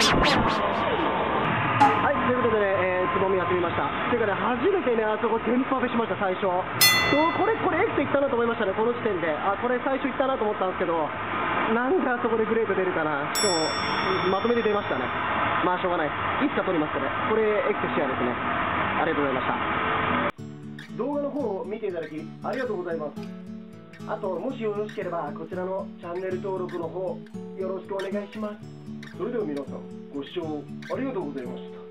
はい、ということでね、えー、つぼみやってみました。ていうかね、初めてね、あそこテンパフェしました、最初。どうこれ、これエクセ行ったなと思いましたね、この時点で。あ、これ最初行ったなと思ったんですけど、なんであそこでグレート出るかな。しかも、まとめて出ましたね。まあ、しょうがない。いつか撮ります、これ。これ、エクセシアですね。ありがとうございました。動画の方を見ていただき、ありがとうございます。あと、もしよろしければ、こちらのチャンネル登録の方、よろしくお願いします。それでは皆さん、ご視聴ありがとうございました。